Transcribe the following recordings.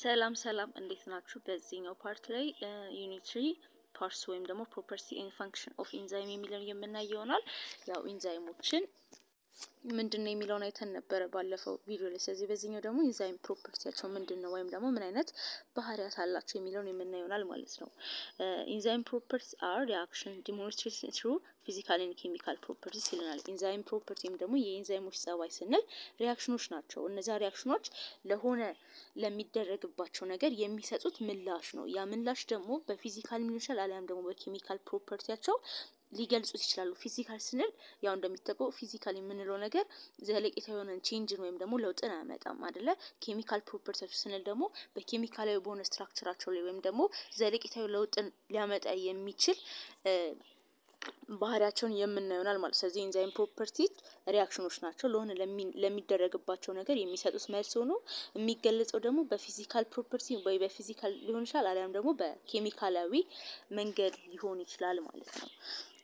ሰላም ሰላም እንዴት ናችሁ? በዚህኛው part ላይ unit three part two ስ ወይም ደግሞ property and function of enzyme የሚለውን የምናይ ይሆናል። ያው ኢንዛይሞችን ምንድን ነው የሚለውን አይተን ነበረ ባለፈው ቪዲዮ ላይ። ስለዚህ በዚህኛው ደግሞ enzyme property ያቸው ምንድን ነው ወይም ደግሞ ምን አይነት ባህሪያት አላቸው የሚለውን የምናይ ይሆናል ማለት ነው። enzyme properties are reaction demonstrated through physical and chemical properties ይለናል። enzyme property ወይም ደግሞ የኢንዛይሞች ጸባይ ስንል reaction ኦች ናቸው። እነዚያ reaction ኦች ለሆነ ለሚደረግባቸው ነገር የሚሰጡት ምላሽ ነው። ያ ምላሽ ደግሞ በ physical ሊሆን ይችላል አሊያም ደግሞ በ chemical property ያቸው ሊገልጹት ይችላሉ። physical ስንል ያው እንደሚታወቀው physical የምንለው ነገር ዘለቄታ የሆነ change ን ወይም ደግሞ ለውጥን አያመጣም አይደለ? chemical property ያቸው ስንል ደግሞ በኬሚካላዊ በሆነ structure ኣቸው ላይ ወይም ደግሞ ዘለቄታዊ ለውጥን ሊያመጣ የሚችል ባህሪያቸውን የምናየው ይሆናል ማለት። ስለዚህ enzyme property reaction ኦች ናቸው። ለሆነ ለሚደረግባቸው ነገር የሚሰጡት መልስ ሆኖ የሚገለጸው ደግሞ በ physical property ወይ በ physical ሊሆን ይችላል አሊያም ደግሞ በኬሚካላዊ መንገድ ሊሆን ይችላል ማለት ነው።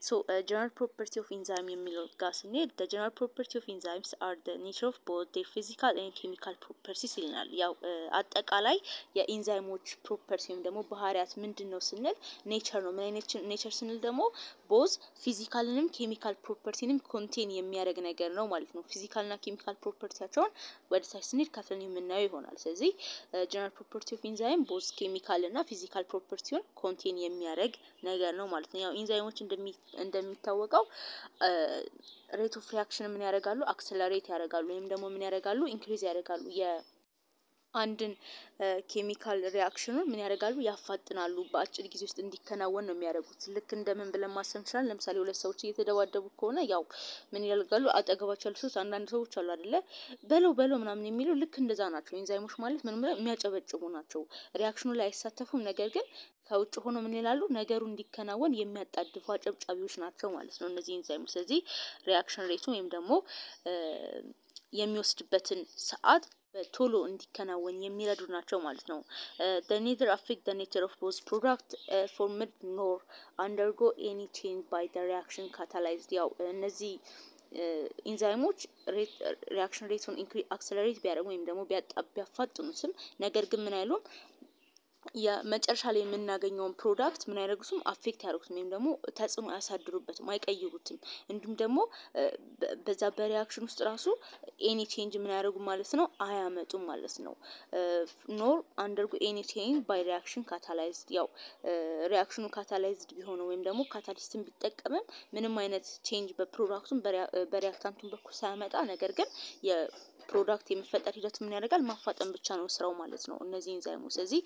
so general property of enzyme የሚለው ጋር ስንሄድ general property of enzymes are the nature of both their physical and chemical properties ይልናል። ያው አጠቃላይ የ enzyme ኦች property ወይም ደግሞ ባህሪያት ምንድን ነው ስንል nature ነው። ምን አይነት nature ስንል ደግሞ both physical ንም chemical property ንም contain የሚያደርግ ነገር ነው ማለት ነው። physical ና chemical property ያቸውን ወደ ታች ስንሄድ ከፍለን የምናየው ይሆናል። ስለዚህ general property of enzyme both chemical እና physical property ውን contain የሚያደርግ ነገር ነው ማለት ነው። ያው ኢንዛይሞች እንደሚታወቀው rate of reaction ምን ያደርጋሉ? accelerate ያደርጋሉ ወይም ደግሞ ምን ያደርጋሉ? increase ያደርጋሉ አንድን chemical reaction ኑን ምን ያደርጋሉ? ያፋጥናሉ። በአጭር ጊዜ ውስጥ እንዲከናወን ነው የሚያደርጉት። ልክ እንደምን ብለን ማሰብ እንችላለን? ለምሳሌ ሁለት ሰዎች እየተደባደቡ ከሆነ ያው ምን ያደርጋሉ? አጠገባቸው ያሉ ሰዎች አንዳንድ ሰዎች አሉ አይደለ? በለው በለው ምናምን የሚሉ ልክ እንደዛ ናቸው። ኢንዛይሞች ማለት ምንም የሚያጨበጭቡ ናቸው። reaction ኑ ላይ አይሳተፉም፣ ነገር ግን ከውጭ ሆኖ ምን ይላሉ? ነገሩ እንዲከናወን የሚያጣድፉ አጨብጫቢዎች ናቸው ማለት ነው እነዚህ ኢንዛይሞች። ስለዚህ reaction rate ኡ ወይም ደግሞ የሚወስድበትን ሰዓት ቶሎ እንዲከናወን የሚረዱ ናቸው ማለት ነው። neither affect the nature of both product formed nor undergo any change by the reaction catalyzed። ያው እነዚህ ኢንዛይሞች reaction rate ኡን accelerate ቢያደርጉ ወይም ደግሞ ቢያፋጥኑትም ነገር ግን ምን አይሉም የመጨረሻ ላይ የምናገኘውን product ምን ያደርጉትም affect ያደርጉትም ወይም ደግሞ ተጽዕኖ አያሳድሩበትም፣ አይቀይሩትም። እንዲሁም ደግሞ በዛ በ reaction ውስጥ ራሱ any change ምን ያደርጋሉ ማለት ነው አያመጡም ማለት ነው። nor undergo any change by reaction catalyzed። ያው reaction ኑ catalyzed ቢሆነው ወይም ደግሞ catalyst ን ቢጠቀምም ምንም አይነት ቼንጅ በፕሮዳክቱም በሪያክታንቱን በኩል ሳያመጣ ነገር ግን product የመፈጠር ሂደት ምን ያደርጋል? ማፋጠን ብቻ ነው ስራው ማለት ነው። እነዚህ ኢንዛይሞች ስለዚህ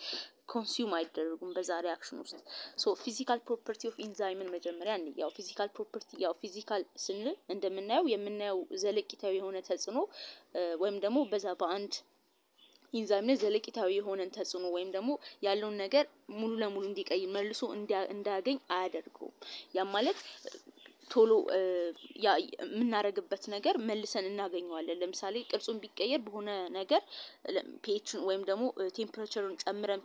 consume አይደረጉም በዛ reaction ውስጥ። so physical property of enzyme ን መጀመሪያ እንይ። ያው physical property ያው physical ስንል እንደምናየው የምናየው ዘለቄታዊ የሆነ ተጽዕኖ ወይም ደግሞ በዛ በአንድ ኢንዛይም ላይ ዘለቄታዊ የሆነን ተጽዕኖ ወይም ደግሞ ያለውን ነገር ሙሉ ለሙሉ እንዲቀይር መልሶ እንዳያገኝ አያደርገውም። ያም ማለት ቶሎ የምናደርግበት ነገር መልሰን እናገኘዋለን። ለምሳሌ ቅርጹን ቢቀየር በሆነ ነገር pH ን ወይም ደግሞ temperature ኡን ጨምረን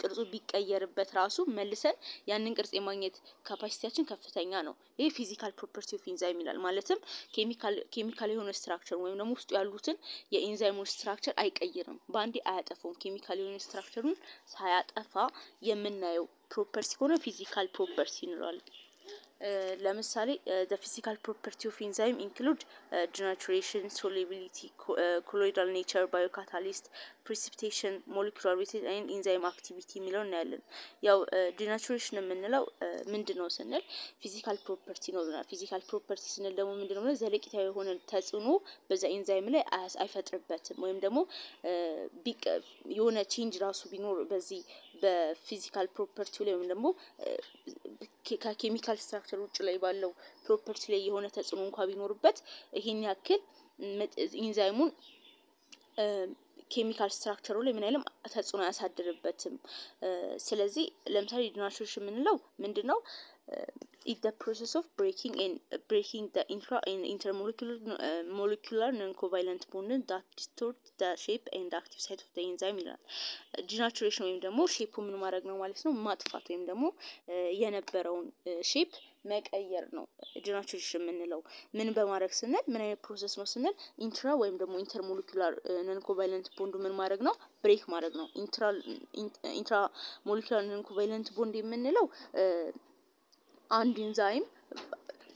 ቅርጹ ቢቀየርበት ራሱ መልሰን ያንን ቅርጽ የማግኘት capacity ያችን ከፍተኛ ነው። ይሄ physical property of enzyme ይላል። ማለትም ኬሚካል የሆነ structure ወይም ደግሞ ውስጡ ያሉትን የ enzyme ኦች structure አይቀይርም፣ በአንዴ አያጠፋውም። ኬሚካል የሆነ structure ኡን ሳያጠፋ የምናየው property ከሆነ physical property እንለዋለን። ለምሳሌ the physical property of enzyme include denaturation፣ solubility፣ colloidal nature፣ biocatalyst፣ precipitation፣ molecular weight and enzyme activity የሚለው እናያለን። ያው denaturation የምንለው ምንድን ነው ስንል physical property ነው ብለናል። physical property ስንል ደግሞ ምንድን ነው ዘለቄታዊ የሆነ ተጽዕኖ በዛ ኢንዛይም ላይ አይፈጥርበትም ወይም ደግሞ የሆነ change ራሱ ቢኖር በዚህ በ physical property ው ላይ ወይም ደግሞ ከ chemical structure ውጭ ላይ ባለው property ላይ የሆነ ተጽዕኖ እንኳ ቢኖርበት ይሄን ያክል enzyme ኡን chemical structure ኡ ላይ ምን አይልም ተጽዕኖ አያሳድርበትም። ስለዚህ ለምሳሌ denaturation የምንለው ምንድን ነው? it the process of breaking breaking the intra inter molecular non covalent bond ን that distort the shape and active site of the enzyme ይላል። denaturation ወይም ደግሞ shape ኡ ምን ማድረግ ነው ማለት ነው ማጥፋት ወይም ደግሞ የነበረውን shape መቀየር ነው denaturation የምንለው። ምን በማድረግ ስንል ምን አይነት process ነው ስንል intra ወይም ደግሞ inter molecular non covalent bond ኡ ምን ማድረግ ነው break ማድረግ ነው። intra molecular non covalent bond የምንለው አንድ ኢንዛይም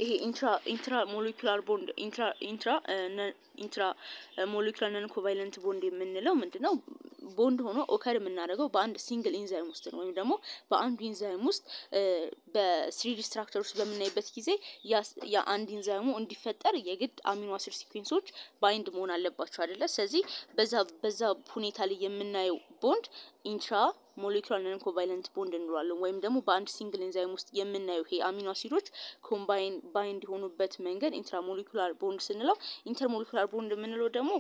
ይሄ intra intra molecular bond intra intra intra molecular non covalent bond የምንለው ምንድነው? ቦንድ ሆኖ occur የምናደርገው በአንድ single enzyme ውስጥ ነው። ወይም ደግሞ በአንዱ ኢንዛይም ውስጥ በ 3D structure ውስጥ በምናይበት ጊዜ የአንድ ኢንዛይሙ እንዲፈጠር የግድ amino acid sequence ኦች bind መሆን አለባቸው አይደለ? ስለዚህ በዛ በዛ ሁኔታ ላይ የምናየው bond intra molecular non covalent bond እንለዋለን። ወይም ደግሞ በአንድ single enzyme ውስጥ የምናየው ይሄ amino acid ኦች combine bind የሆኑበት መንገድ intra molecular bond ስንለው፣ inter molecular bond የምንለው ደግሞ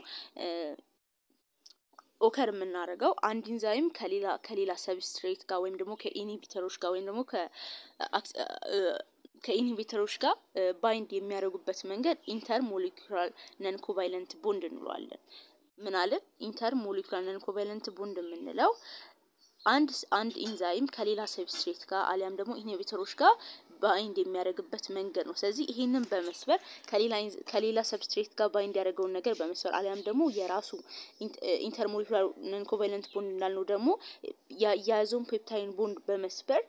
occur የምናደርገው አንድ ኢንዛይም ከሌላ ከሌላ substrate ጋር ወይም ደግሞ ከኢኒቢተሮች ጋር ወይም ደግሞ ከኢኒቢተሮች ጋር ባይንድ የሚያደርጉበት መንገድ inter molecular non covalent bond እንለዋለን። አለን? inter molecular non covalent bond የምንለው አንድ አንድ ኢንዛይም ከሌላ substrate ጋር አሊያም ደግሞ inhibitor ኦች ጋር bind የሚያደርግበት መንገድ ነው። ስለዚህ ይሄንን በመስበር ከሌላ substrate ጋር bind ያደረገውን ነገር በመስበር አሊያም ደግሞ የራሱ intermolecular non covalent bond እንዳልነው ደግሞ የያዘውን peptide bond በመስበር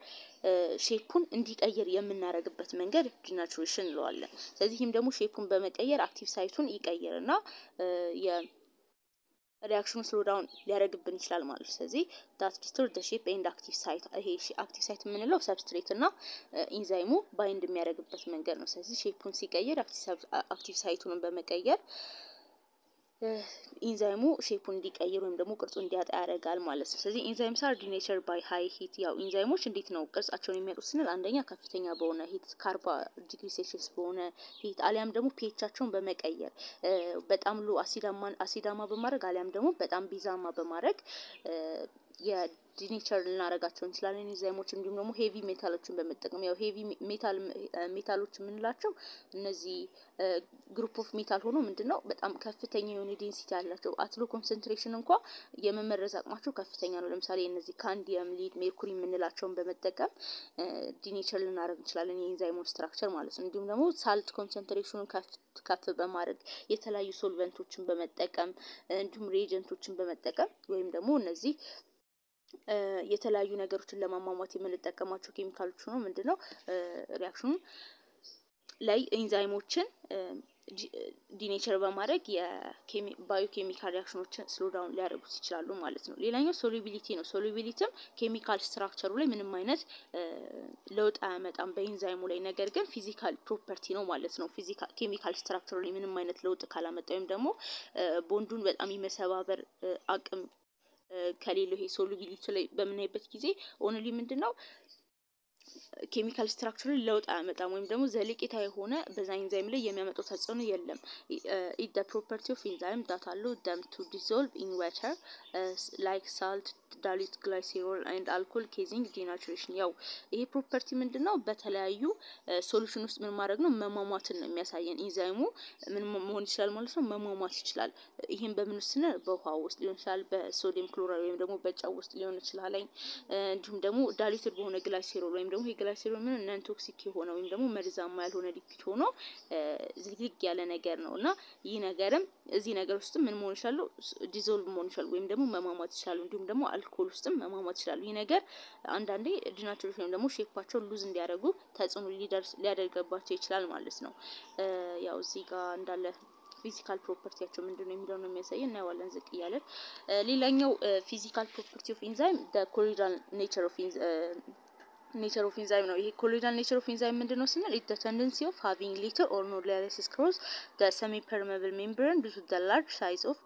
shape ኡን እንዲቀይር የምናደርግበት መንገድ denaturation እንለዋለን። ስለዚህ ይህም ደግሞ shape ኡን በመቀየር active site ኡን ይቀይርና reaction ኑ slow down ሊያደርግብን ይችላል ማለት ነው። ስለዚህ that distort shape and active site ይሄ active site የምንለው substrate እና enzyme ኡ bind የሚያደርግበት መንገድ ነው። ስለዚህ ሼፑን ሲቀይር አክቲቭ ሳይቱን በመቀየር ኢንዛይሙ ሼፑን እንዲቀይር ወይም ደግሞ ቅርጹ እንዲያጣ ያደርጋል ማለት ነው። ስለዚህ enzymes are denature by high heat። ያው ኢንዛይሞች እንዴት ነው ቅርጻቸውን የሚያጡት ስንል አንደኛ ከፍተኛ በሆነ heat ከአርባ ዲግሪ ሴልሺየስ በሆነ heat አሊያም ደግሞ pH አቸውን በመቀየር በጣም low አሲዳማ አሲዳማ በማድረግ አሊያም ደግሞ በጣም ቤዛማ በማድረግ የ denature ልናደርጋቸው እንችላለን ኢንዛይሞች። እንዲሁም ደግሞ heavy metal ኦችን በመጠቀም ያው heavy metal ኦች የምንላቸው እነዚህ group of metal ሆኖ ምንድን ነው በጣም ከፍተኛ የሆነ density ያላቸው at low concentration እንኳ የመመረዝ አቅማቸው ከፍተኛ ነው። ለምሳሌ እነዚህ cadmium፣ lead፣ mercury የምንላቸውን በመጠቀም denature ልናደርግ እንችላለን የ enzyme ኡን structure ማለት ነው። እንዲሁም ደግሞ salt concentration ኑን ከፍ ከፍ በማድረግ የተለያዩ solvent ኦችን በመጠቀም እንዲሁም reagent ኦችን በመጠቀም ወይም ደግሞ እነዚህ የተለያዩ ነገሮችን ለማሟሟት የምንጠቀማቸው ኬሚካሎች ሆኖ ምንድነው reaction ኑ ላይ enzyme ኦችን denature በማድረግ የ bio chemical reaction ኦችን slow down ሊያደርጉት ይችላሉ ማለት ነው። ሌላኛው solubility ነው። solubility ም chemical structure ኡ ላይ ምንም አይነት ለውጥ አያመጣም በኢንዛይሙ ላይ፣ ነገር ግን physical property ነው ማለት ነው። chemical structure ኡ ላይ ምንም አይነት ለውጥ ካላመጣ ወይም ደግሞ ቦንዱን በጣም የመሰባበር አቅም ከሌለው ይሄ solubility ላይ በምናይበት ጊዜ only ምንድን ነው chemical structure ኡ ለውጥ አያመጣም ወይም ደግሞ ዘለቄታ የሆነ በዛ ኢንዛይም ላይ የሚያመጣው ተጽዕኖ የለም። it property of enzyme that allow them to dissolve in water like salt dilute glycerol and alcohol causing denaturation። ያው ይሄ property ምንድን ነው በተለያዩ solution ውስጥ ምን ማድረግ ነው መሟሟትን ነው የሚያሳየን። ኢንዛይሙ ምን መሆን ይችላል ማለት ነው መሟሟት ይችላል። ይህም በምን ውስጥ ነው በውሃ ውስጥ ሊሆን ይችላል፣ በ sodium chloride ወይም ደግሞ በጨው ውስጥ ሊሆን ይችላል። እንዲሁም ደግሞ diluted በሆነ glycerol ወይም ደግሞ የ glycerol ምን ነን toxic የሆነ ወይም ደግሞ መርዛማ ያልሆነ liquid ሆኖ ዝግግ ያለ ነገር ነው እና ይህ ነገርም እዚህ ነገር ውስጥ ምን መሆን ይችላሉ dissolve መሆን ይችላሉ ወይም ደግሞ መሟሟት ይችላሉ። እንዲሁም ደግሞ አልኮል ውስጥም መሟሟት ይችላሉ። ይህ ነገር አንዳንዴ denaturation ወይም ደግሞ shape ኣቸውን lose እንዲያደርጉ ተጽዕኖ ሊያደርገባቸው ይችላል ማለት ነው። ያው እዚህ ጋር እንዳለ physical property ያቸው ምንድን ነው የሚለው ነው የሚያሳየን። እናየዋለን ዝቅ እያለን። ሌላኛው physical property of enzyme colloidal nature of nature of enzyme ነው። ይሄ colloidal nature of enzyme ምንድን ነው ስንል it tendency of having little or no dialysis across the semi permeable membrane due to the large size of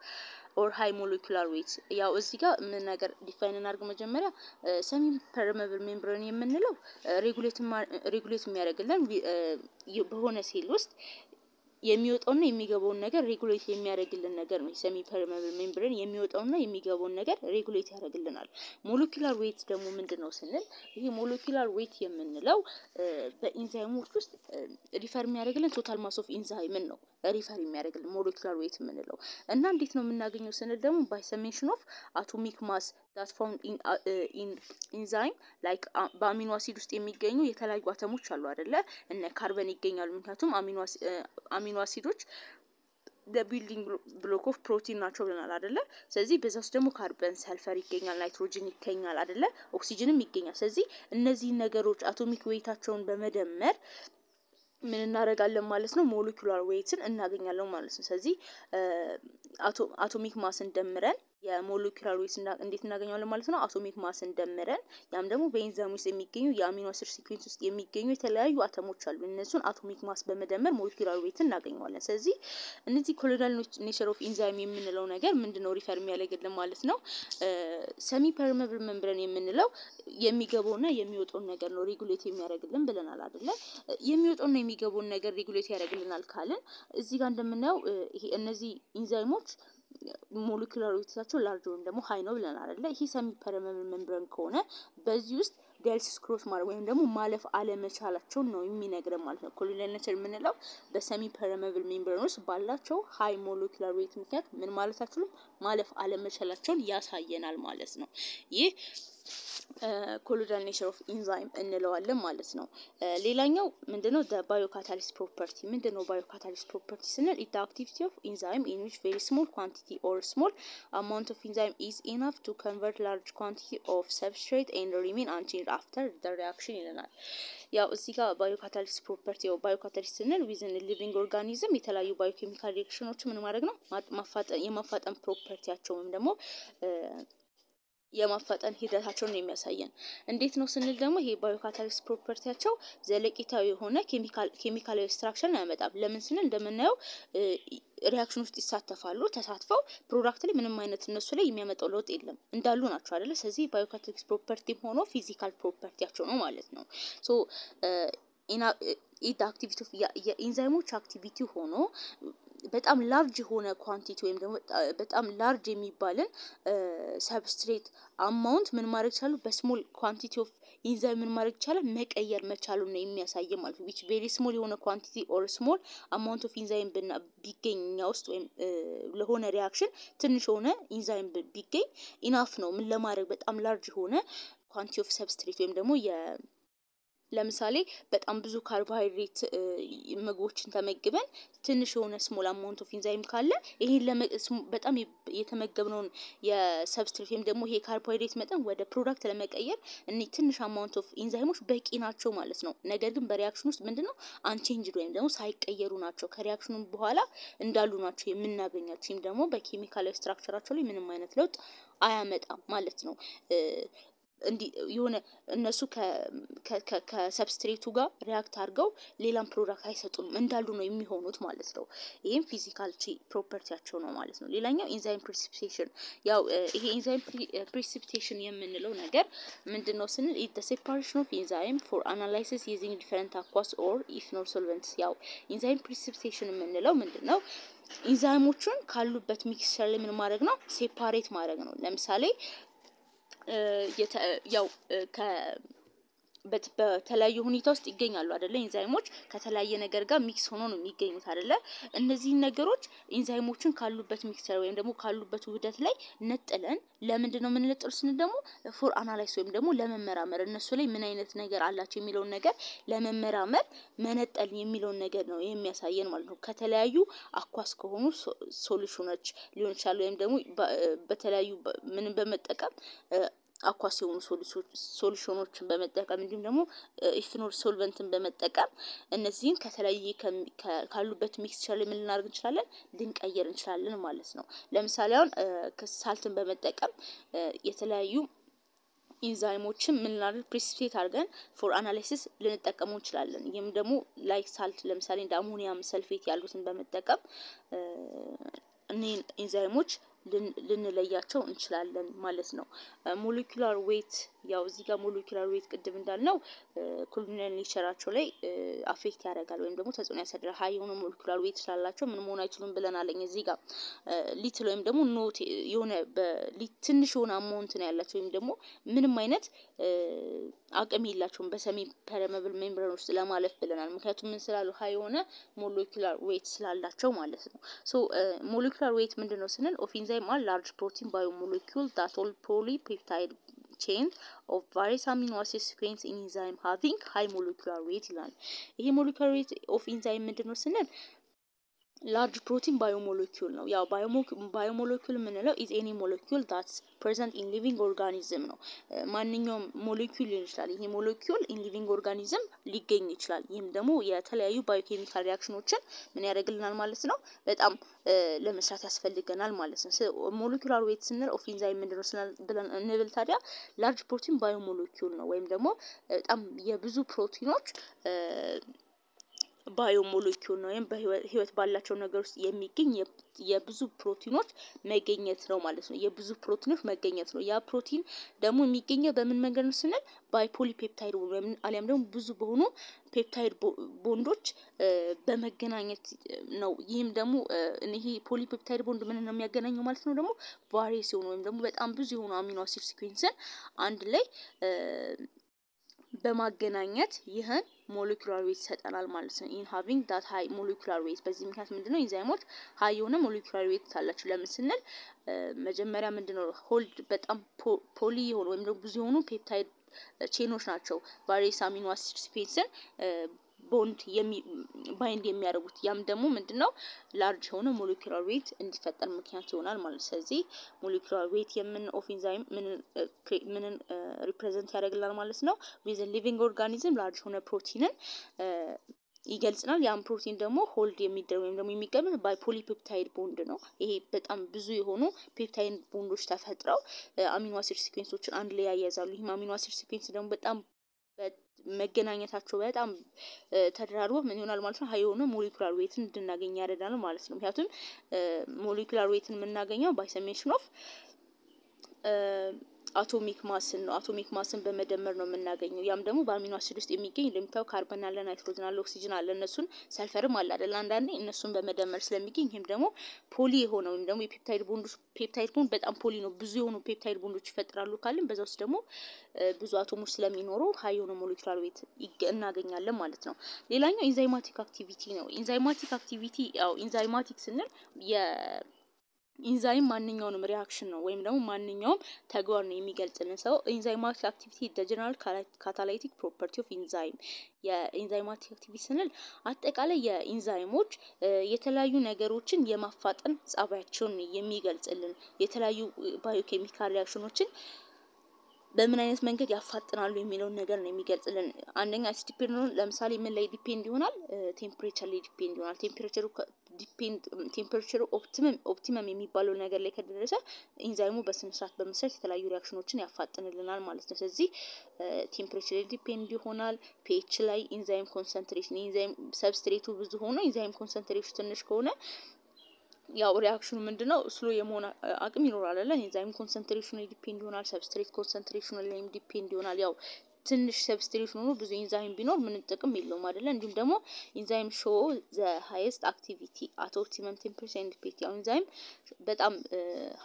or high molecular weight። ያው እዚህ ጋር ምን ነገር define እናድርግ መጀመሪያ። semi permeable membrane የምንለው regulate የሚያደርግልን በሆነ ሴል ውስጥ የሚወጣውና የሚገባውን ነገር regulate የሚያደርግልን ነገር ነው። የ semi permeable membrane የሚወጣውና የሚገባውን ነገር regulate ያደርግልናል። molecular weight ደግሞ ምንድን ነው ስንል ይሄ molecular weight የምንለው በኢንዛይሞች ውስጥ refer የሚያደርግልን total mass of enzyme ን ነው። refer የሚያደርግልን molecular weight የምንለው እና እንዴት ነው የምናገኘው ስንል ደግሞ by summation of atomic mass that found enzyme like በ amino acid ውስጥ የሚገኙ የተለያዩ አተሞች አሉ አይደለ? እነ ካርበን ይገኛሉ። ምክንያቱም amino acid ኦች building block of protein ናቸው ብለናል አይደለ? ስለዚህ በዛ ውስጥ ደግሞ carbon፣ sulfur ይገኛል፣ ናይትሮጅን ይገኛል አይደለ? ኦክሲጅንም ይገኛል። ስለዚህ እነዚህን ነገሮች atomic weight ኣቸውን በመደመር ምን እናደርጋለን ማለት ነው? molecular weight ን እናገኛለን ማለት ነው። ስለዚህ atomic mass ን ደምረን የ molecular weight እንዴት እናገኘዋለን ማለት ነው? atomic mass ን ደምረን ያም ደግሞ በኤንዛይም ውስጥ የሚገኙ የ amino acid sequence ውስጥ የሚገኙ የተለያዩ አተሞች አሉ። እነሱን atomic mass በመደመር molecular weight ን እናገኘዋለን። ስለዚህ እነዚህ colloidal nature of enzyme የምንለው ነገር ምንድን ነው refer የሚያደርግልን ማለት ነው? semi permeable membrane የምንለው የሚገባውና የሚወጣውን ነገር ነው regulate የሚያደርግልን ብለናል አይደለ? የሚወጣውና የሚገባውን ነገር regulate ያደርግልናል ካልን እዚህ ጋር እንደምናየው እነዚህ enzyme ኦች molecular weight ኣቸው large ወይም ደግሞ high ነው ብለናል አይደለ? ይሄ semi permeable membrane ከሆነ በዚህ ውስጥ dialysis cross ማድረግ ወይም ደግሞ ማለፍ አለመቻላቸውን ነው የሚነግረን ማለት ነው። nature የምንለው በ semi permeable membrane ውስጥ ባላቸው high molecular weight ምክንያት ምን ማለፍ አይችሉም ማለፍ አለመቻላቸውን ያሳየናል ማለት ነው። ይህ nature of enzyme እንለዋለን ማለት ነው። ሌላኛው ምንድነው? bio catalyst property ምንድነው? bio catalyst property ስንል it activity of enzyme in which very small quantity or small amount of enzyme is enough to convert large quantity of substrate and remain unchanged after the reaction ይለናል። ያው እዚህ ጋር bio catalyst property ያው bio catalyst ስንል within living organism የተለያዩ bio chemical reaction ኦች ምን ማድረግ ነው ማፋጠን የማፋጠን property ያቸው ወይም ደግሞ የማፋጠን ሂደታቸውን የሚያሳየን። እንዴት ነው ስንል ደግሞ ይሄ biocatalyst property ያቸው ዘለቄታዊ የሆነ ኬሚካላዊ structure ን አያመጣም። ለምን ስንል እንደምናየው reaction ውስጥ ይሳተፋሉ። ተሳትፈው product ላይ ምንም አይነት እነሱ ላይ የሚያመጣው ለውጥ የለም እንዳሉ ናቸው አይደለ? ስለዚህ biocatalyst property ም ሆኖ physical property ያቸው ነው ማለት ነው። so የ enzyme ኦች activity ሆኖ በጣም large የሆነ quantity ወይም ደግሞ በጣም large የሚባልን substrate amount ምን ማድረግ ይቻላሉ? በ small quantity of enzyme ምን ማድረግ ይቻላል? መቀየር መቻሉን ነው የሚያሳይ ማለት ነው። which very small የሆነ quantity or small amount of enzyme ቢገኝ እኛ ውስጥ ወይም ለሆነ reaction ትንሽ የሆነ ኢንዛይም ቢገኝ enough ነው ምን ለማድረግ በጣም large የሆነ quantity of substrate ወይም ደግሞ ለምሳሌ በጣም ብዙ ካርቦሃይድሬት ምግቦችን ተመግበን ትንሽ የሆነ small amount of enzyme ካለ ይሄን በጣም የተመገብነውን የ substrate ወይም ደግሞ ይሄ ካርቦሃይድሬት መጠን ወደ product ለመቀየር እኚ ትንሽ amount of enzyme ኦች በቂ ናቸው ማለት ነው። ነገር ግን በ reaction ውስጥ ምንድን ነው unchanged ወይም ደግሞ ሳይቀየሩ ናቸው ከ reaction ኑ በኋላ እንዳሉ ናቸው የምናገኛቸው። ወይም ደግሞ በኬሚካላዊ structure ኣቸው ላይ ምንም አይነት ለውጥ አያመጣም ማለት ነው። የሆነ እነሱ ከ substrate ኡ ጋር react አድርገው ሌላም product አይሰጡም እንዳሉ ነው የሚሆኑት ማለት ነው። ይህም physical property ያቸው ነው ማለት ነው። ሌላኛው enzyme precipitation ያው ይሄ enzyme precipitation የምንለው ነገር ምንድን ነው ስንል it separation of enzyme for analysis using different aqueous or ethanol solvents ያው enzyme precipitation የምንለው ምንድን ነው? ኢንዛይሞቹን ካሉበት mixture ላይ ምን ማድረግ ነው? separate ማድረግ ነው። ለምሳሌ ያው በተለያዩ ሁኔታ ውስጥ ይገኛሉ አይደለ? ኢንዛይሞች ከተለያየ ነገር ጋር mix ሆኖ ነው የሚገኙት አይደለ? እነዚህን ነገሮች ኢንዛይሞችን ካሉበት mixture ወይም ደግሞ ካሉበት ውህደት ላይ ነጥለን ለምንድን ነው የምንነጥሉ ስንል ደግሞ for analysis ወይም ደግሞ ለመመራመር እነሱ ላይ ምን አይነት ነገር አላቸው የሚለውን ነገር ለመመራመር መነጠል የሚለውን ነገር ነው የሚያሳየን ማለት ነው። ከተለያዩ aqueous ከሆኑ solution ኦች ሊሆን ይችላሉ ወይም ደግሞ በተለያዩ ምንም በመጠቀም aqueous የሆኑ solution ኦችን በመጠቀም እንዲሁም ደግሞ ethanol solvent ን በመጠቀም እነዚህን ከተለያየ ካሉበት mixture ላይ ምን ልናደርግ እንችላለን ልንቀይር እንችላለን ማለት ነው። ለምሳሌ አሁን salt ን በመጠቀም የተለያዩ ኢንዛይሞችን ምን ላድርግ precipitate አድርገን for analysis ልንጠቀሙ እንችላለን። ይህም ደግሞ like salt ለምሳሌ እንደ ammonium sulfate ያሉትን በመጠቀም እኒህን ኢንዛይሞች ልንለያቸው እንችላለን ማለት ነው። molecular weight ያው እዚህ ጋር molecular weight ቅድም እንዳልነው colloidal nature ኣቸው ላይ affect ያደርጋል ወይም ደግሞ ተጽዕኖ ያሳድራል። high የሆነ molecular weight ስላላቸው ምን መሆን አይችሉም ብለን አለኝ። እዚህ ጋር little ወይም ደግሞ not የሆነ ትንሽ የሆነ amount ነው ያላቸው ወይም ደግሞ ምንም አይነት አቅም የላቸውም በ semi permeable membrane ውስጥ ለማለፍ ብለናል። ምክንያቱም ምን ስላሉ high የሆነ molecular weight ስላላቸው ማለት ነው። so molecular weight ምንድን ነው ስንል of are large protein bio molecule that hold poly peptide chain of various amino acid sequence in enzyme having high molecular weight ይላል። ይሄ molecular weight of enzyme ምንድን ነው ስንል large protein biomolecule ነው። ያው biomolecule የምንለው is any molecule that's present in living organism ነው። ማንኛውም ሞለኪውል ሊሆን ይችላል። ይሄ molecule in living organism ሊገኝ ይችላል። ይህም ደግሞ የተለያዩ biochemical reaction ኦችን ምን ያደርግልናል ማለት ነው፣ በጣም ለመስራት ያስፈልገናል ማለት ነው። molecular weight ስንል of enzyme ምንድን ነው ብለን እንብል ታዲያ large protein biomolecule ነው ወይም ደግሞ በጣም የብዙ ፕሮቲኖች bio molecule ነው ወይም በህይወት ባላቸው ነገር ውስጥ የሚገኝ የብዙ ፕሮቲኖች መገኘት ነው ማለት ነው። የብዙ ፕሮቲኖች መገኘት ነው። ያ ፕሮቲን ደግሞ የሚገኘው በምን መንገድ ነው ስንል by polypeptide አሊያም ደግሞ ብዙ በሆኑ peptide bond ኦች በመገናኘት ነው። ይህም ደግሞ ይሄ polypeptide bond ምን ነው የሚያገናኘው ማለት ነው ደግሞ various የሆኑ ወይም ደግሞ በጣም ብዙ የሆኑ amino acid sequence ን አንድ ላይ በማገናኘት ይህን molecular weight ይሰጠናል ማለት ነው። in having that high molecular weight በዚህ ምክንያት ምንድነው ኢንዛይሞች high የሆነ molecular weight አላቸው። ለምን ስንል መጀመሪያ ምንድነው hold በጣም poly የሆኑ ወይም ደግሞ ብዙ የሆኑ peptide chain ኦች ናቸው various amino acid sequence ን bond bind የሚያደርጉት ያም ደግሞ ምንድነው large የሆነ molecular weight እንዲፈጠር ምክንያት ይሆናል ማለት ነው። ስለዚህ molecular weight የምን of ምንን represent ያደርግላል ማለት ነው። with living organism large የሆነ ፕሮቲንን ይገልጽናል። ያን ፕሮቲን ደግሞ hold የሚደረግ ወይም ደግሞ የሚቀመጥ by polypeptide bond ነው። ይሄ በጣም ብዙ የሆኑ peptide bond ኦች ተፈጥረው amino acid sequence ኦችን አንድ ላይ ያያዛሉ። ይህም amino acid sequence ደግሞ በጣም መገናኘታቸው በጣም ተደራርቦ ምን ይሆናል ማለት ነው high የሆነ molecular weight ን እንድናገኝ ያደርጋል ማለት ነው። ምክንያቱም molecular weight ን የምናገኘው by summation of atomic mass ን ነው። atomic mass ን በመደመር ነው የምናገኘው። ያም ደግሞ በ amino acid ውስጥ የሚገኝ እንደሚታው ካርበን አለ፣ ናይትሮጅን አለ፣ ኦክሲጅን አለ። እነሱን ሰልፈርም አለ አይደል? አንዳንዴ እነሱን በመደመር ስለሚገኝ ይህም ደግሞ poly የሆነ ወይም ደግሞ የ peptide bond ኦች peptide bond በጣም poly ነው። ብዙ የሆኑ peptide bond ኦች ይፈጥራሉ ካልን በዛ ውስጥ ደግሞ ብዙ አቶሞች ስለሚኖሩ high የሆነ molecular weight እናገኛለን ማለት ነው። ሌላኛው enzymatic activity ነው። enzymatic activity ያው enzymatic ስንል ኢንዛይም ማንኛውንም reaction ነው ወይም ደግሞ ማንኛውም ተግባር ነው የሚገልጽልን። so enzymatic activity the general catalytic property of enzyme የ enzymatic activity ስንል አጠቃላይ የኢንዛይሞች የተለያዩ ነገሮችን የማፋጠን ጸባያቸውን የሚገልጽልን የተለያዩ biochemical reaction ኦችን በምን አይነት መንገድ ያፋጥናሉ የሚለውን ነገር ነው የሚገልጽልን። አንደኛ depend ለምሳሌ ምን ላይ depend ይሆናል? temperature ላይ depend ይሆናል። temperature ኡ depend optimum optimum የሚባለው ነገር ላይ ከደረሰ ኢንዛይሙ በስነ ስርዓት በመስራት የተለያዩ reaction ኦችን ያፋጥንልናል ማለት ነው። ስለዚህ temperature ላይ depend ይሆናል። pH ላይ enzyme concentration enzyme substrate ኡ ብዙ ሆኖ enzyme concentration ኑ ትንሽ ከሆነ ያው reaction ኑ ምንድነው slow የመሆን አቅም ይኖራል አለ enzyme concentration ኑ depend ይሆናል። substrate concentration ኑ ላይም depend ይሆናል። ያው ትንሽ substrate ሆኖ ብዙ ኢንዛይም ቢኖር ምንም ጥቅም የለውም አይደለ? እንዲሁም ደግሞ enzyme show the highest activity at optimum temperature and pH። ያው ኢንዛይም በጣም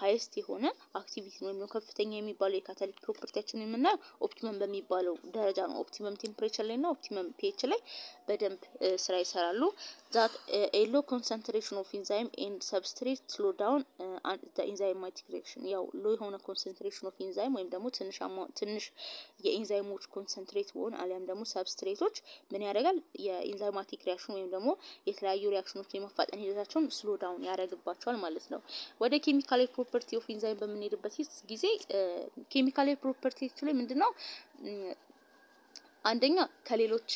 highest የሆነ activity ወይም ደግሞ ከፍተኛ የሚባለው የ catalytic property ኣችን የምናየው optimum በሚባለው ደረጃ ነው። optimum temperature ላይ እና optimum pH ላይ በደንብ ስራ ይሰራሉ። that a low concentration of enzyme and substrate slow down enzymatic reaction። ያው low የሆነ concentration of enzyme ወይም ደግሞ ትንሽ የኢንዛይሞች concentrate መሆን አሊያም ደግሞ substrate ኦች ምን ያደርጋል የ enzymatic reaction ወይም ደግሞ የተለያዩ reaction ኦች የማፋጠን ሂደታቸውን slow down ያደርግባቸዋል ማለት ነው። ወደ ኬሚካላዊ property of enzyme በምንሄድበት ጊዜ ኬሚካላዊ property ዎች ላይ ምንድን ነው አንደኛ ከሌሎች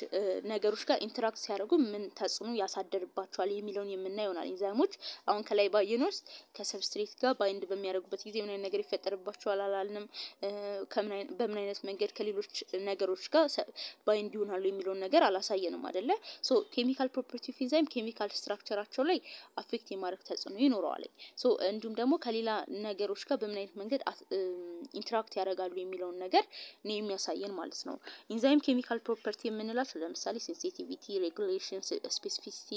ነገሮች ጋር interact ሲያደርጉ ምን ተጽዕኖ ያሳደርባቸዋል የሚለውን የምናየው ይሆናል። ኢንዛይሞች አሁን ከላይ ባየነው ውስጥ ከ substrate ጋር bind በሚያደርጉበት ጊዜ ምን ነገር ይፈጠርባቸዋል አላልንም። በምን አይነት መንገድ ከሌሎች ነገሮች ጋር bind ይሆናሉ የሚለውን ነገር አላሳየንም አይደለ? so chemical property of enzyme chemical structure ኣቸው ላይ affect የማድረግ ተጽዕኖ ይኖረዋል። so እንዲሁም ደግሞ ከሌላ ነገሮች ጋር በምን አይነት መንገድ interact ያደርጋሉ የሚለውን ነገር ነው የሚያሳየን ማለት ነው። enzyme chemical property የምንላቸው ለምሳሌ sensitivity፣ regulation፣ specificity፣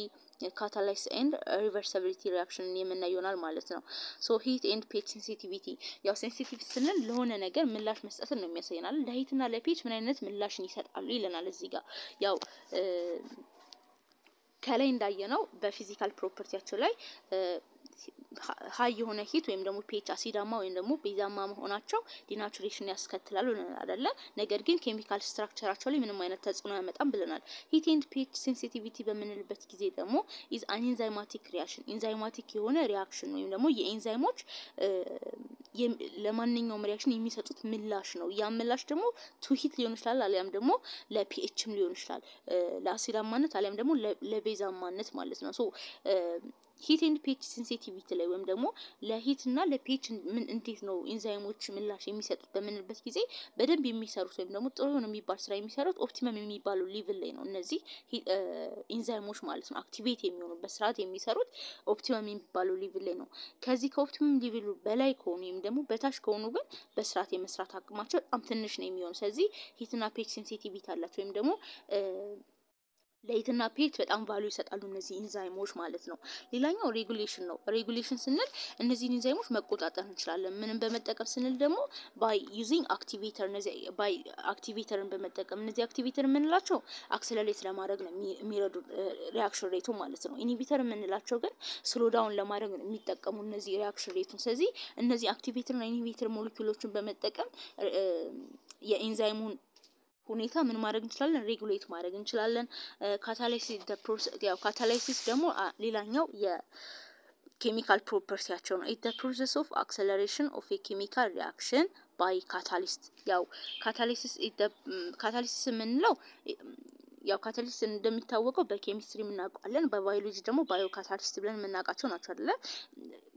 catalysis and reversibility reaction የምናይ ይሆናል ማለት ነው። so heat and pH sensitivity ያው sensitivity ስንል ለሆነ ነገር ምላሽ መስጠትን ነው የሚያሳየናል። ለ heat ና ለ pH ምን አይነት ምላሽን ይሰጣሉ ይለናል እዚህ ጋር ያው ከላይ እንዳየነው በ physical property ያቸው ላይ high የሆነ heat ወይም ደግሞ pH አሲዳማ ወይም ደግሞ ቤዛማ መሆናቸው denaturation ያስከትላሉ አይደለ? ነገር ግን chemical structure ኣቸው ላይ ምንም አይነት ተጽዕኖ ያመጣም ብለናል። heat and pH sensitivity በምንልበት ጊዜ ደግሞ is an enzymatic reaction enzymatic የሆነ reaction ወይም ደግሞ የኤንዛይሞች ለማንኛውም reaction የሚሰጡት ምላሽ ነው። ያ ምላሽ ደግሞ to heat ሊሆን ይችላል፣ አሊያም ደግሞ ለ pH ም ሊሆን ይችላል፣ ለአሲዳማነት አሊያም ደግሞ ለቤዛማነት ማለት ነው። heat and pH sensitivity ላይ ወይም ደግሞ ለ heat እና ለ pH ምን እንዴት ነው ኢንዛይሞች ምላሽ የሚሰጡት በምንልበት ጊዜ በደንብ የሚሰሩት ወይም ደግሞ ጥሩ የሆነ የሚባል ስራ የሚሰሩት optimum የሚባለው level ላይ ነው። እነዚህ ኢንዛይሞች ማለት ነው activate የሚሆኑበት ስርዓት የሚሰሩት optimum የሚባለው level ላይ ነው። ከዚህ ከ optimum level ኡ በላይ ከሆኑ ወይም ደግሞ በታች ከሆኑ ግን በስርዓት የመስራት አቅማቸው በጣም ትንሽ ነው የሚሆኑ። ስለዚህ heat ና pH sensitivity አላቸው ወይም ደግሞ ለ heat ና pH በጣም value ይሰጣሉ እነዚህ ኢንዛይሞች ማለት ነው። ሌላኛው regulation ነው። regulation ስንል እነዚህን ኢንዛይሞች መቆጣጠር እንችላለን። ምን በመጠቀም ስንል ደግሞ by using activator እነዚህ by activator ን በመጠቀም እነዚህ activator የምንላቸው accelerate ለማድረግ ነው የሚረዱ reaction rate ኡ ማለት ነው። inhibitor የምንላቸው ግን slow down ለማድረግ ነው የሚጠቀሙ እነዚህ reaction rate ኡን። ስለዚህ እነዚህ activator ና inhibitor ሞለኪውሎችን በመጠቀም የኢንዛይሙን ሁኔታ ምን ማድረግ እንችላለን? regulate ማድረግ እንችላለን። catalysis ያው catalysis ደግሞ ሌላኛው የ chemical property ያቸው ነው። it process of acceleration of የ chemical reaction by catalyst ያው catalysis catalysis የምንለው ያው catalyst እንደሚታወቀው በኬሚስትሪ የምናውቀዋለን፣ በባዮሎጂ ደግሞ bio catalyst ብለን የምናውቃቸው ናቸው አይደለ?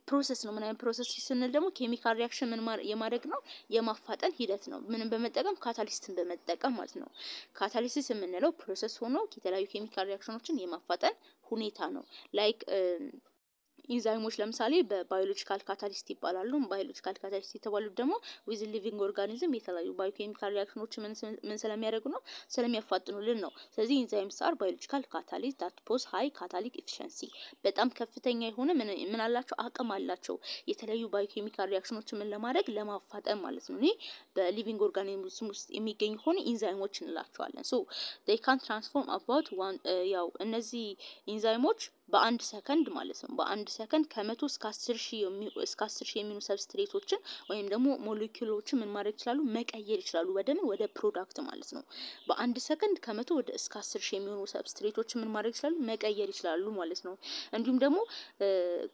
process ነው። ምን አይነት process ስንል ደግሞ chemical reaction ምን የማድረግ ነው የማፋጠን ሂደት ነው። ምን በመጠቀም catalyst ን በመጠቀም ማለት ነው። catalysis የምንለው process ሆኖ የተለያዩ chemical reaction ኖችን የማፋጠን ሁኔታ ነው። like ኢንዛይሞች ለምሳሌ በ biological catalyst ይባላሉ። biological catalyst የተባሉት ደግሞ within living organism የተለያዩ biochemical reaction ኖች ምን ስለሚያደርጉ ነው ስለሚያፋጥኑልን ነው። ስለዚህ enzymes are biological catalyst that possess high catalytic efficiency በጣም ከፍተኛ የሆነ ምን አላቸው አቅም አላቸው የተለያዩ biochemical reaction ኖችን ምን ለማድረግ ለማፋጠን ማለት ነው። ይህ በ living organism ውስጥ የሚገኙ ከሆነ ኢንዛይሞች እንላቸዋለን። so they can transform about ያው እነዚህ ኢንዛይሞች በአንድ ሰከንድ ማለት ነው በአንድ ሰከንድ ከመቶ እስከ አስር ሺህ እስከ አስር ሺህ የሚሆኑ substrate ኦችን ወይም ደግሞ ሞሌኪውሎችን ምን ማድረግ ይችላሉ መቀየር ይችላሉ። ወደ ምን ወደ product ማለት ነው። በአንድ ሰከንድ ከመቶ ወደ እስከ አስር ሺህ የሚሆኑ substrate ኦችን ምን ማድረግ ይችላሉ መቀየር ይችላሉ ማለት ነው። እንዲሁም ደግሞ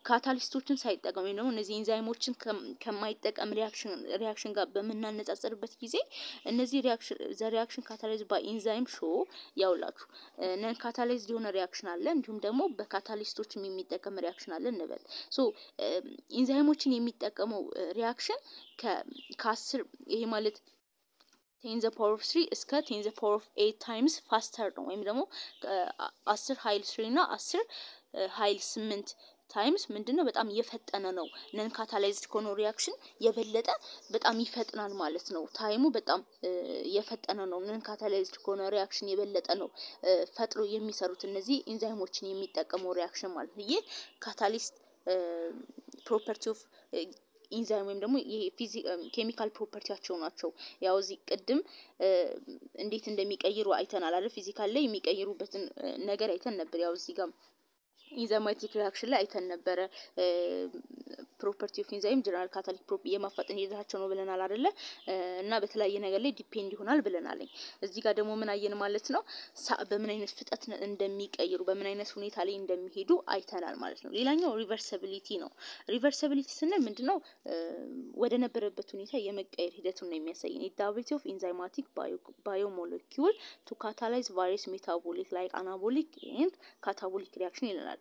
catalyst ኦችን ሳይጠቀም ወይም ደግሞ እነዚህ ኢንዛይሞችን ከማይጠቀም reaction reaction ጋር በምናነጻጽርበት ጊዜ እነዚህ reaction the reaction catalyzed by enzyme show ያውላችሁ non catalyzed የሆነ reaction አለ እንዲሁም ደግሞ በ catalyst ኦችም የሚጠቀም reaction አለ እንበል። so ኢንዛይሞችን የሚጠቀመው reaction ከአስር ይሄ ማለት ten the power of three እስከ ten the power of eight times faster ነው። ወይም ደግሞ አስር ሀይል three እና አስር ሀይል ስምንት times ምንድን ነው በጣም የፈጠነ ነው። non catalyzed ከሆነው reaction የበለጠ በጣም ይፈጥናል ማለት ነው። time ኡ በጣም የፈጠነ ነው። non catalyzed ከሆነ reaction የበለጠ ነው ፈጥኖ የሚሰሩት እነዚህ ኢንዛይሞችን የሚጠቀመው reaction ማለት ነው። ይህ catalyst property of enzyme ወይም ደግሞ chemical property ያቸው ናቸው። ያው እዚህ ቅድም እንዴት እንደሚቀይሩ አይተናል አይደል? physical ላይ የሚቀይሩበትን ነገር አይተን ነበር። ያው እዚህ ጋር enzymatic reaction ላይ አይተን ነበረ። property of enzyme general catalytic የማፋጠን ሂደታቸው ነው ብለናል አይደለ? እና በተለያየ ነገር ላይ depend ይሆናል ብለናል። እዚህ ጋር ደግሞ ምን አየን ማለት ነው? በምን አይነት ፍጥነት እንደሚቀይሩ በምን አይነት ሁኔታ ላይ እንደሚሄዱ አይተናል ማለት ነው። ሌላኛው reversibility ነው። reversibility ስንል ምንድነው? ወደ ነበረበት ሁኔታ የመቀየር ሂደቱን ነው የሚያሳየን። is the ability of enzymatic biomolecule to catalyze various metabolic like anabolic and catabolic reaction ይለናል።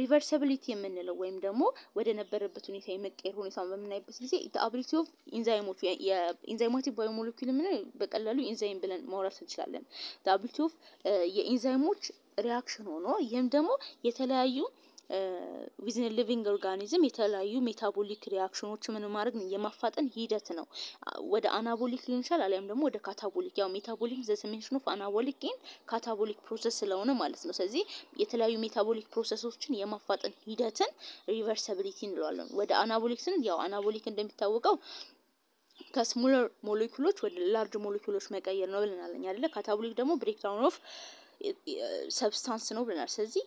reversibility የምንለው ወይም ደግሞ ወደ ነበረበት ሁኔታ የመቀየር ሁኔታውን በምናይበት ጊዜ ability of ኢንዛይሞች የ enzymatic biomolecule የምንለው በቀላሉ ኢንዛይም ብለን ማውራት እንችላለን። ability of የኢንዛይሞች reaction ሆኖ ይህም ደግሞ የተለያዩ within living organism የተለያዩ metabolic reaction ኖች ምን ማድረግ ነው የማፋጠን ሂደት ነው። ወደ anabolic ሊሆን ይችላል አሊያም ደግሞ ወደ catabolic ያው metabolic the summation of anabolic and catabolic process ስለሆነ ማለት ነው። ስለዚህ የተለያዩ metabolic process ኦችን የማፋጠን ሂደትን reversibility እንለዋለን። ወደ anabolic ስንል ያው anabolic እንደሚታወቀው ከ smaller ሞሌኩሎች ወደ large ሞሌኩሎች መቀየር ነው ብለናል አይደለ? catabolic ደግሞ breakdown of substance ነው ብለናል። ስለዚህ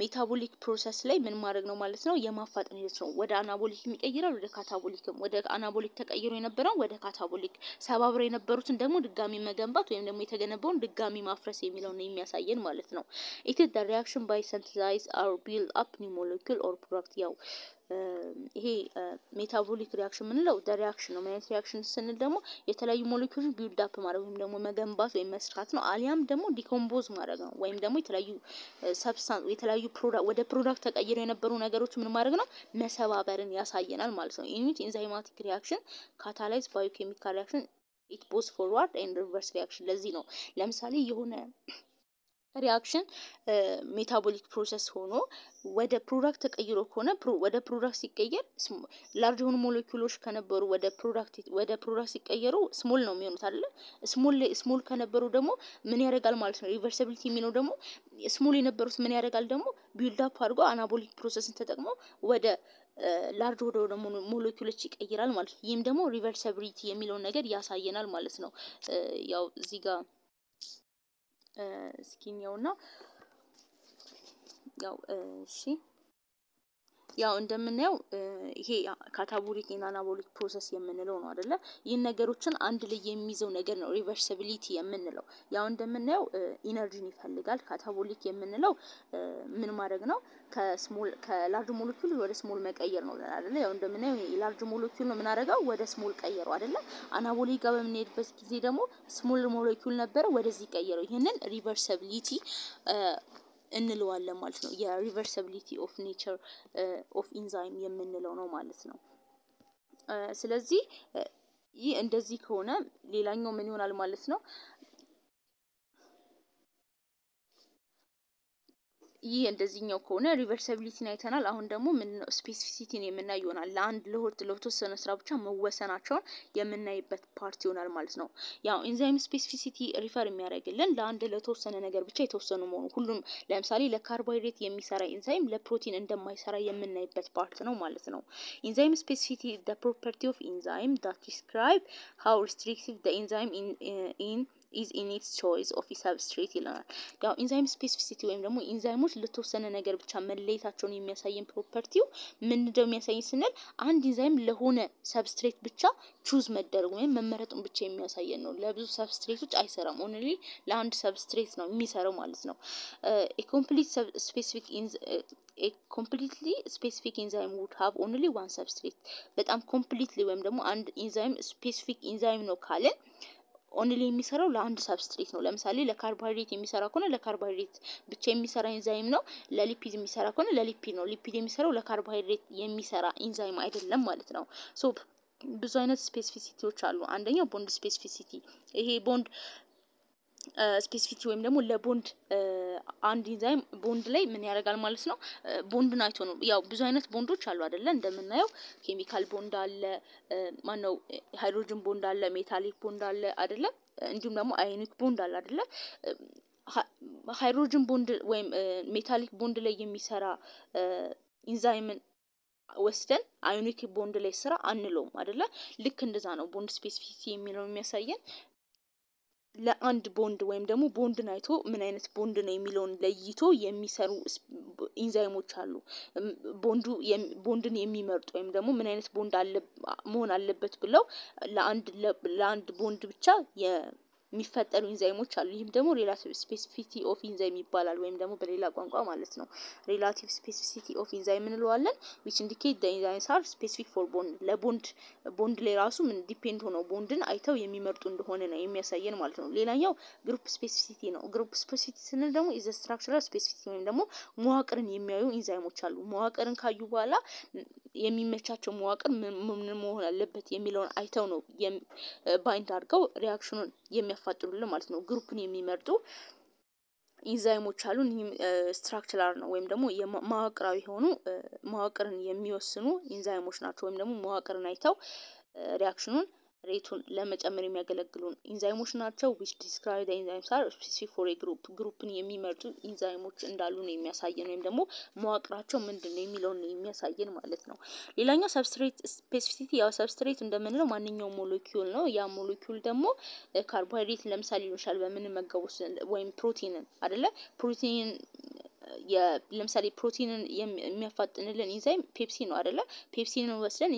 metabolic process ላይ ምን ማድረግ ነው ማለት ነው የማፋጠን ሂደት ነው። ወደ anabolic የሚቀይራል፣ ወደ catabolic ም ወደ anabolic ተቀይሮ የነበረው ወደ catabolic ሰባብረው የነበሩትን ደግሞ ድጋሚ መገንባት ወይም ደግሞ የተገነባውን ድጋሚ ማፍረስ የሚለው ነው የሚያሳየን ማለት ነው። It reaction by synthesize or build up new molecule or product ያው ይሄ metabolic reaction የምንለው reaction ነው። አይነት reaction ስንል ደግሞ የተለያዩ ሞሌኩሎችን build up ማድረግ ወይም ደግሞ መገንባት ወይም መስራት ነው። አሊያም ደግሞ decompose ማድረግ ነው። ወይም ደግሞ የተለያዩ substance የተለያዩ product ወደ product ተቀይረው የነበሩ ነገሮች ምን ማድረግ ነው መሰባበርን ያሳየናል ማለት ነው። In it enzymatic reaction catalyze biochemical reaction it both forward and reverse reaction። ለዚህ ነው ለምሳሌ የሆነ reaction metabolic process ሆኖ ወደ product ተቀይሮ ከሆነ ወደ product ሲቀየር large የሆኑ ሞሌኩሎች ከነበሩ ወደ product ወደ product ሲቀየሩ small ነው የሚሆኑት አይደለ? small small ከነበሩ ደግሞ ምን ያደርጋል ማለት ነው። reversibility የሚለው ደግሞ small የነበሩት ምን ያደርጋል ደግሞ build up አድርጎ anabolic process ን ተጠቅሞ ወደ large ወደ ወደ ሞሌኩሎች ይቀይራል ማለት ነው። ይህም ደግሞ reversibility የሚለውን ነገር ያሳየናል ማለት ነው። ያው እዚህ ጋር እስኪኛውና ያው እሺ ያው እንደምናየው ይሄ catabolic እና anabolic process የምንለው ነው አይደለ? ይህን ነገሮችን አንድ ላይ የሚይዘው ነገር ነው reversibility የምንለው። ያው እንደምናየው energy ን ይፈልጋል። catabolic የምንለው ምን ማድረግ ነው? ከ small ከ large ሞለኪውል ወደ small መቀየር ነው አይደለ? ያው እንደምናየው የ large ሞለኪውል ነው አደረገው? ወደ small ቀየረው አይደለ? anabolic ጋር በምንሄድበት ጊዜ ደግሞ small ሞለኪውል ነበረ ወደዚህ ቀየረው። ይህንን reversibility እንለዋለን ማለት ነው። የ reversibility of nature of enzyme የምንለው ነው ማለት ነው። ስለዚህ ይህ እንደዚህ ከሆነ ሌላኛው ምን ይሆናል ማለት ነው? ይህ እንደዚህኛው ከሆነ reversibility ን አይተናል። አሁን ደግሞ specificity ን የምናይ ይሆናል። ለአንድ ለሁለት ለተወሰነ ስራ ብቻ መወሰናቸውን የምናይበት part ይሆናል ማለት ነው። ያው enzyme specificity refer የሚያደርግልን ለአንድ ለተወሰነ ነገር ብቻ የተወሰኑ መሆኑ ሁሉም ለምሳሌ ለካርቦሃይድሬት የሚሰራ ኢንዛይም ለፕሮቲን እንደማይሰራ የምናይበት part ነው ማለት ነው። enzyme specificity enzyme that describe how restrictive the enzyme in, in is in its choice of substrate ይለናል። ያው enzyme specificity ወይም ደግሞ ኢንዛይሞች ለተወሰነ ነገር ብቻ መለየታቸውን የሚያሳየን property ው ምን የሚያሳየን ስንል አንድ ኢንዛይም ለሆነ substrate ብቻ choose መደረግ ወይም መመረጡን ብቻ የሚያሳየን ነው። ለብዙ substrate ኦች አይሰራም። only ለአንድ substrate ነው የሚሰራው ማለት ነው። complete specific completely specific enzyme would have only one substrate። በጣም completely ወይም ደግሞ አንድ ኢንዛይም specific enzyme ነው ካለን only የሚሰራው ለአንድ substrate ነው። ለምሳሌ ለካርቦሃይድሬት የሚሰራ ከሆነ ለካርቦሃይድሬት ብቻ የሚሰራ ኢንዛይም ነው። ለ lipid የሚሰራ ከሆነ ለ lipid ነው። lipid የሚሰራው ለካርቦሃይድሬት የሚሰራ ኢንዛይም አይደለም ማለት ነው። so ብዙ አይነት specificity ዎች አሉ። አንደኛው bond specificity ይሄ bond specificity ወይም ደግሞ ለቦንድ አንድ ኢንዛይም ቦንድ ላይ ምን ያደርጋል ማለት ነው። ቦንድን አይቶ ነው። ያው ብዙ አይነት ቦንዶች አሉ አይደለ? እንደምናየው chemical bond አለ፣ ማነው hydrogen bond አለ፣ metallic bond አለ አይደለ? እንዲሁም ደግሞ ionic bond አለ አይደለ? hydrogen bond ወይም metallic bond ላይ የሚሰራ ኢንዛይምን ወስደን ionic bond ላይ ስራ አንለውም አይደለ? ልክ እንደዛ ነው bond specificity የሚለው የሚያሳየን ለአንድ ቦንድ ወይም ደግሞ ቦንድን አይቶ ምን አይነት ቦንድ ነው የሚለውን ለይቶ የሚሰሩ ኢንዛይሞች አሉ። bond ኡ bond ን የሚመርጡ ወይም ደግሞ ምን አይነት ቦንድ አለ መሆን አለበት ብለው ለአንድ ለአንድ ቦንድ ብቻ የሚፈጠሩ ኢንዛይሞች አሉ። ይህም ደግሞ relative specificity of enzyme ይባላል ወይም ደግሞ በሌላ ቋንቋ ማለት ነው relative specificity of enzyme እንለዋለን። which indicate enzymes are specific for bond ለ bond bond ላይ ራሱ ምን depend ሆነው ቦንድን አይተው የሚመርጡ እንደሆነ ነው የሚያሳየን ማለት ነው። ሌላኛው group specificity ነው። group specificity ስንል ደግሞ is a structural specificity ወይም ደግሞ መዋቅርን የሚያዩ ኢንዛይሞች አሉ። መዋቅርን ካዩ በኋላ የሚመቻቸው መዋቅር ምን መሆን አለበት የሚለውን አይተው ነው bind አድርገው reaction ኑን የሚያፋጥኑልን ማለት ነው። group ን የሚመርጡ ኢንዛይሞች አሉ። structural ነው ወይም ደግሞ መዋቅራዊ የሆኑ መዋቅርን የሚወስኑ ኢንዛይሞች ናቸው። ወይም ደግሞ መዋቅርን አይተው reaction ኑን rate ኡን ለመጨመር የሚያገለግሉን ኢንዛይሞች ናቸው። which describe enzymes are specific for group group ን የሚመርጡ ኢንዛይሞች እንዳሉ ነው የሚያሳየን ወይም ደግሞ መዋቅራቸው ምንድን ነው የሚለውን የሚያሳየን ማለት ነው። ሌላኛው substrate specificity ያው substrate እንደምንለው ማንኛውም ሞሌኪዩል ነው። ያ ሞሌኪዩል ደግሞ ካርቦሃይድሬት ለምሳሌ ሊሆን ይችላል በምንመገቡ ወይም ፕሮቲንን አይደለ ፕሮቲንን ለምሳሌ ፕሮቲንን የሚያፋጥንልን ኢንዛይም pepsin ነው አይደለ? pepsin ን ወስደን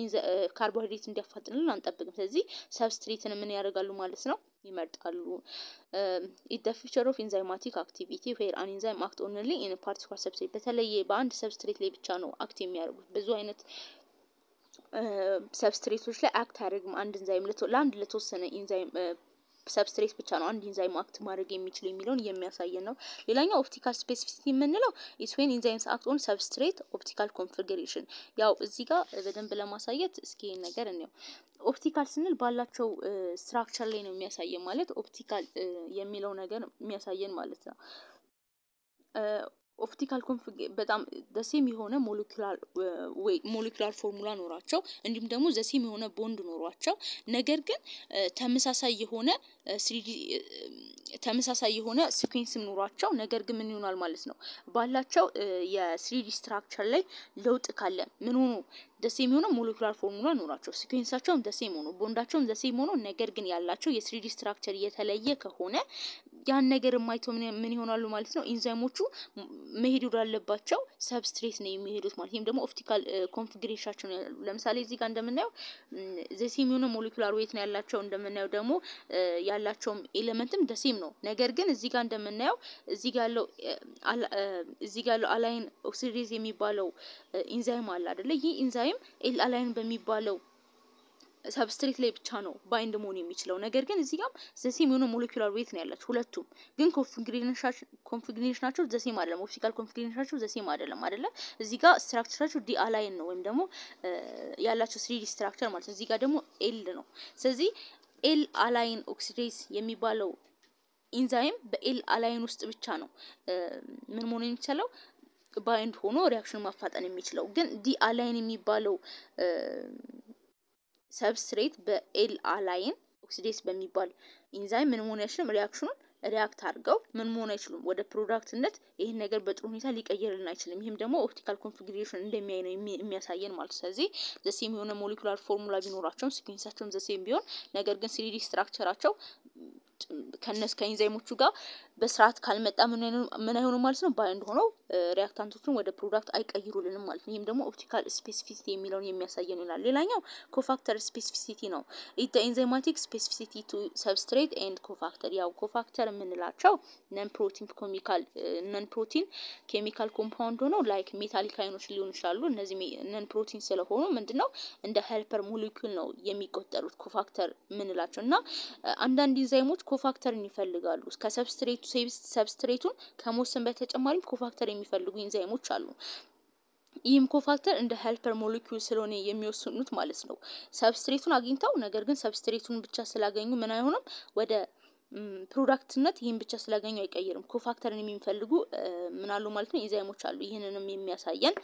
ካርቦሃይድሬት እንዲያፋጥንልን አንጠብቅም። ስለዚህ substrate ን ምን ያደርጋሉ ማለት ነው ይመርጣሉ። it feature of enzymatic activity where an enzyme act only in particular substrate በተለየ በአንድ substrate ላይ ብቻ ነው act የሚያደርጉት። ብዙ አይነት substrate ኦች ላይ act አያደርግም አንድ ኢንዛይም ለአንድ ለተወሰነ ኢንዛይም substrate ብቻ ነው አንድ ኢንዛይም act ማድረግ የሚችል የሚለውን የሚያሳየን ነው። ሌላኛው optical specificity የምንለው it's when enzymes act on substrate optical configuration። ያው እዚህ ጋር በደንብ ለማሳየት እስኪ ነገር እንየው። optical ስንል ባላቸው structure ላይ ነው የሚያሳየን ማለት optical የሚለው ነገር የሚያሳየን ማለት ነው። optical config በጣም the same የሆነ molecular formula ኖሯቸው እንዲሁም ደግሞ the same የሆነ ቦንድ ኖሯቸው። ነገር ግን ተመሳሳይ የሆነ ተመሳሳይ የሆነ sequence ም ኖሯቸው ነገር ግን ምን ይሆናል ማለት ነው? ባላቸው የ 3D structure ላይ ለውጥ ካለ ምን ሆኖ the same የሆነ molecular formula ኖሯቸው? sequence ኣቸውም the same ሆኖ bond ኣቸውም the same ሆኖ ነገር ግን ያላቸው የ 3D structure የተለየ ከሆነ ያን ነገር የማይተው ምን ይሆናሉ ማለት ነው ኢንዛይሞቹ መሄድ ወዳለባቸው substrate ነው የሚሄዱት ማለት ይህም ደግሞ optical configuration ኣቸው ነው ያሉ። ለምሳሌ እዚህ ጋር እንደምናየው the same የሆነ molecular weight ነው ያላቸው። እንደምናየው ደግሞ ያላቸውም element ም the same ነው። ነገር ግን እዚህ ጋር እንደምናየው እዚህ ጋር ያለው እዚህ ጋር ያለው alanine oxidase የሚባለው ኢንዛይም አለ አይደለ? ይህ ኢንዛይም L alanine በሚባለው substrate ላይ ብቻ ነው bind መሆን የሚችለው። ነገር ግን እዚህ ጋም the same የሆነ molecular weight ነው ያላቸው ሁለቱም፣ ግን configuration ኣቸው the same አይደለም። optical configuration ኣቸው the same አይደለም አይደለ? እዚህ ጋር structure ኣቸው D alanine ነው ወይም ደግሞ ያላቸው 3D structure ማለት ነው። እዚህ ጋር ደግሞ L ነው። ስለዚህ L alanine oxidase የሚባለው ኢንዛይም በ L alanine ውስጥ ብቻ ነው ምን መሆን የሚችለው bind ሆኖ reaction ማፋጠን የሚችለው ግን D alanine የሚባለው substrate በ L alanine oxidase በሚባል ኢንዛይም ምን መሆን አይችልም። reaction ኡን react አድርገው ምን መሆን አይችሉም። ወደ product ነት ይህን ነገር በጥሩ ሁኔታ ሊቀይርልን አይችልም። ይህም ደግሞ optical configuration እንደሚያይ ነው የሚያሳየን ማለት ስለዚህ the same የሆነ molecular formula ቢኖራቸውም sequence ኣቸውም the same ቢሆን ነገር ግን 3D structure ኣቸው ከነስ ከኢንዛይሞቹ ጋር በስርዓት ካልመጣ ምን አይሆኑ ማለት ነው bind ሆነው reactant ኦቹን ወደ product አይቀይሩልንም ማለት ነው። ይህም ደግሞ optical specificity የሚለውን የሚያሳየን ይሆናል። ሌላኛው cofactor specificity ነው። it enzymatic specificity to substrate and cofactor። ያው cofactor የምንላቸው non protein chemical non protein chemical compound ሆነው like metallic ion ኦች ሊሆኑ ይችላሉ። እነዚህ non protein ስለሆኑ ምንድነው እንደ helper molecule ነው የሚቆጠሩት cofactor የምንላቸው እና አንዳንድ ኢንዛይሞች ኮፋክተርን ይፈልጋሉ ከሰብስትሬቱ ሰብስትሬቱን ከመወሰን በተጨማሪም cofactor የሚፈልጉ ኢንዛይሞች አሉ። ይህም cofactor እንደ helper molecule ስለሆነ የሚወስኑት ማለት ነው። substrate ኡን አግኝተው ነገር ግን substrate ኡን ብቻ ስላገኙ ምን አይሆንም ወደ product ነት ይህን ብቻ ስላገኙ አይቀይርም። cofactor ን የሚፈልጉ ምን አሉ ማለት ነው ኢንዛይሞች አሉ። ይህንንም የሚያሳየን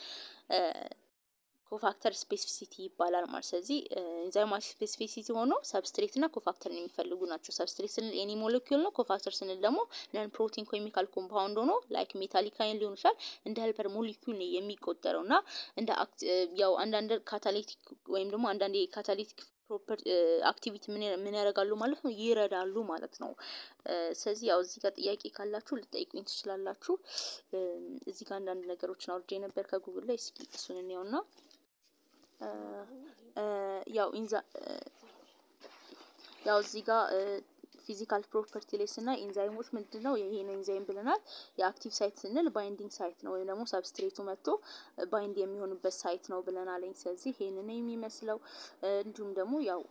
cofactor specificity ይባላል ማለት ስለዚህ enzymatic specificity ሆኖ substrate እና cofactor ን የሚፈልጉ ናቸው። substrate ስንል any molecule ነው። cofactor ስንል ደግሞ non protein chemical compound ሆኖ like metallic ion ሊሆን ይችላል እንደ helper molecule ነው የሚቆጠረው እና እንደ ያው አንዳንድ catalytic ወይም ደግሞ አንዳንድ የ catalytic proper activity ምን ያደርጋሉ ማለት ነው ይረዳሉ ማለት ነው። ስለዚህ ያው እዚህ ጋር ጥያቄ ካላችሁ ልጠይቁኝ ትችላላችሁ። እዚህ ጋር አንዳንድ ነገሮችን አውርጄ ነበር ከጉግል ላይ እስኪ እሱን እንየውና ያው ኢንዛ ያው እዚህ ጋር physical property ላይ ስናይ ኢንዛይሞች ምንድን ነው? ይሄ ነው ኢንዛይም ብለናል። የ active site ስንል binding site ነው ወይም ደግሞ substrate ኡ መጥቶ bind የሚሆንበት site ነው ብለናል። ስለዚህ ይሄንን የሚመስለው እንዲሁም ደግሞ ያው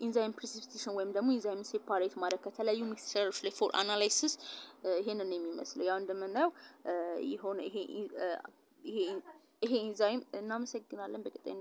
enzyme precipitation ወይም ደግሞ enzyme separate ማድረግ ከተለያዩ mixture ኦች ላይ for analysis ይሄንን የሚመስለው ያው እንደምናየው የሆነ ይሄ ይሄ ኢንዛይም እናመሰግናለን። በቀጣይ